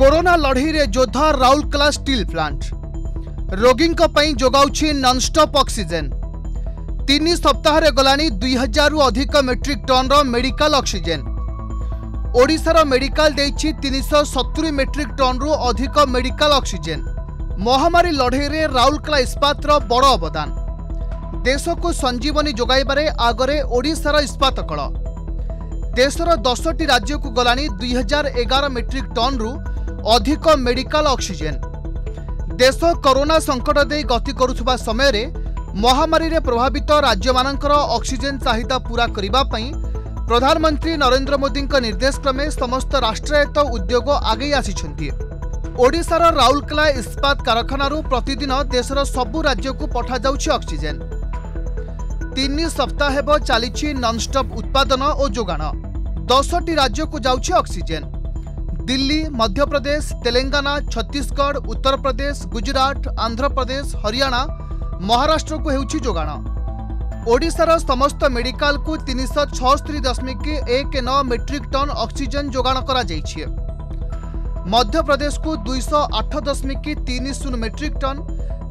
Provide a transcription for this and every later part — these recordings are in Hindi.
କରୋନା ଲଢ଼େଇରେ ଯୋଦ୍ଧା ରାଉରକେଲା ଷ୍ଟିଲ୍ ପ୍ଲାଣ୍ଟ ରୋଗୀଙ୍କ ପାଇଁ ଯୋଗାଉଛି ନନ୍ଷ୍ଟପ୍ ଅକ୍ସିଜେନ୍ ତିନି ସପ୍ତାହରେ ଗଲାଣି ଦୁଇ ହଜାରରୁ ଅଧିକ ମେଟ୍ରିକ୍ ଟନ୍ର ମେଡିକାଲ ଅକ୍ସିଜେନ୍ ଓଡ଼ିଶାର ମେଡିକାଲ ଦେଇଛି ତିନିଶହ ସତୁରି ମେଟ୍ରିକ୍ ଟନ୍ରୁ ଅଧିକ ମେଡିକାଲ ଅକ୍ସିଜେନ୍ ମହାମାରୀ ଲଢ଼େଇରେ ରାଉରକେଲା ଇସ୍ପାତର ବଡ଼ ଅବଦାନ ଦେଶକୁ ସଞ୍ଜୀବନୀ ଯୋଗାଇବାରେ ଆଗରେ ଓଡ଼ିଶାର ଇସ୍ପାତ କଳ ଦେଶର ଦଶଟି ରାଜ୍ୟକୁ ଗଲାଣି ଦୁଇ ହଜାର ଏଗାର ମେଟ୍ରିକ୍ ଟନ୍ରୁ अधिक मेडिकल अक्सिजेन देश कोरोना संकट सङ्कट गति समय महामारीले प्रभावित राज्य अक्सिजेन चाहिदा पूरा प्रधानमन्त्री नरेन्द्र मोदी निर्देश क्रमे समस्त राष्ट्रयत्त उद्योग आगै आसिओार राउरकेला इस्पात कारखानु प्रतिदिन देश पठा सब्ज्यको पठाइछ अक्सिजेन सप्ताह हेबो चाहिँ ननस्टप उत्पादन ओ जाण राज्य को जान्छ अक्सिजेन दिल्ली मध्य प्रदेश तेलंगाना छत्तीसगढ़ उत्तर प्रदेश गुजरात आंध्र प्रदेश हरियाणा महाराष्ट्र को होगा ओडार समस्त मेडिकाल तीन शौ छस्तरी दशमिक एक नौ मेट्रिक टन अक्सीजेन जोगाण मध्यप्रदेश को दुईश आठ दशमिक तीन शून मेट्रिक टन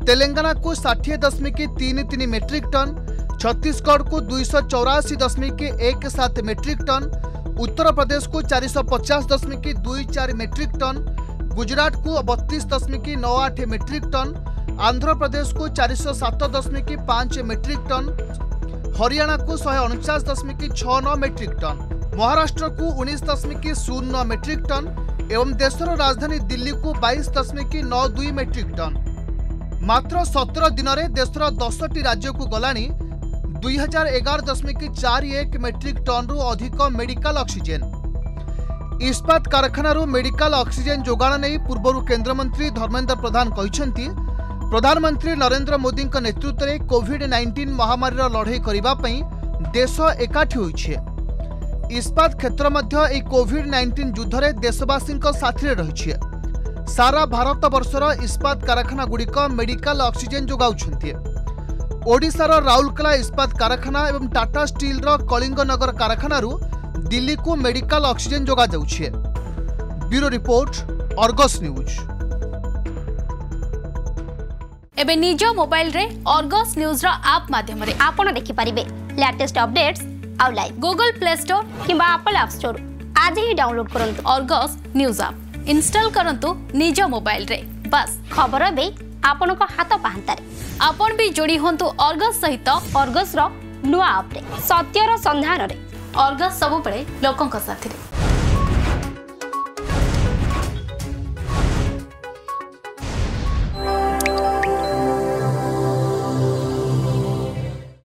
तेलंगाना को षाठी दशमिक तीन तीन मेट्रिक टन छत्तीसगढ़ को दुईश चौराशी दशमिक एक सात मेट्रिक टन उत्तर प्रदेश को चार सौ पचास दशमिक दुई चार मेट्रिक टन गुजरात को बत्तीस दशमिक नौ आठ मेट्रिक टन आंध्र प्रदेश को चार सौ सात दशमिक पांच मेट्रिक टन हरियाणा को शहे अणचाश दशमिक छ नौ मेट्रिक टन महाराष्ट्र को उन्नीस दशमिक शून्य नौ मेट्रिक टन एवं देशर राजधानी दिल्ली को बैश दशमिक नौ दुई मेट्रिक टन मात्र सतर दिन में देशर दस टी राज्य को गला দুই হাজার এগারো দশমিক চারি এক মেট্রিক টন্রু অধিক মেডিকাল অক্সিজেন ইস্পাত কারখানার মেডিকাল অক্সিজেন যোগাণ নেই পূর্বর কেন্দ্রমন্ত্রী ধর্মেন্দ্র প্রধান কিন্তু প্রধানমন্ত্রী নরেন্দ্র মোদীঙ্ নেতৃত্বে কোভিড নাইন্টিন মহামারীর লড়াই করা দেশ একাঠি হয়েছে ইস্পাত ক্ষেত্র মধ্যে এই কোভিড নাইন্টিন যুদ্ধরে দেশবাসী সাথে রয়েছে সারা ভারতবর্ষর ইস্পাত কারখানাগুড়ি মেডিকাল অক্সিজেন যোগাউছেন ଓଡ଼ିଶାର ରାଉରକେଲା ଇସ୍ପାତ କାରଖାନା ଏବଂ ଟାଟା ଷ୍ଟିଲ୍ର କଳିଙ୍ଗନଗର କାରଖାନାରୁ ଦିଲ୍ଲୀକୁ ମେଡିକାଲ ଅକ୍ସିଜେନ୍ ଯୋଗାଯାଉଛି ବ୍ୟୁରୋ ରିପୋର୍ଟ ଅର୍ଗସ୍ ନ୍ୟୁଜ୍ ଏବେ ନିଜ ମୋବାଇଲରେ ଅର୍ଗସ୍ ନ୍ୟୁଜ୍ର ଆପ୍ ମାଧ୍ୟମରେ ଆପଣ ଦେଖିପାରିବେ ଲାଟେଷ୍ଟ ଅପଡେଟ୍ସ ଆଉ ଲାଇଭ୍ ଗୁଗଲ ପ୍ଲେ ଷ୍ଟୋର କିମ୍ବା ଆପଲ୍ ଆପ୍ ଷ୍ଟୋର ଆଜି ହିଁ ଡାଉନଲୋଡ୍ କରନ୍ତୁ ଅର୍ଗସ୍ ନ୍ୟୁଜ୍ ଆପ୍ ଇନଷ୍ଟଲ୍ କରନ୍ତୁ ନିଜ ମୋବାଇଲରେ ବାସ୍ ଖବର ଏବେ ଆପଣଙ୍କ ହାତ ପାହାନ୍ତାରେ ଆପଣ ବି ଯୋଡ଼ି ହୁଅନ୍ତୁ ଅର୍ଗସ୍ ସହିତ ଅର୍ଗସ୍ର ନୂଆ ଆପ୍ରେ ସତ୍ୟର ସନ୍ଧାନରେ ଅର୍ଗସ୍ ସବୁବେଳେ ଲୋକଙ୍କ ସାଥିରେ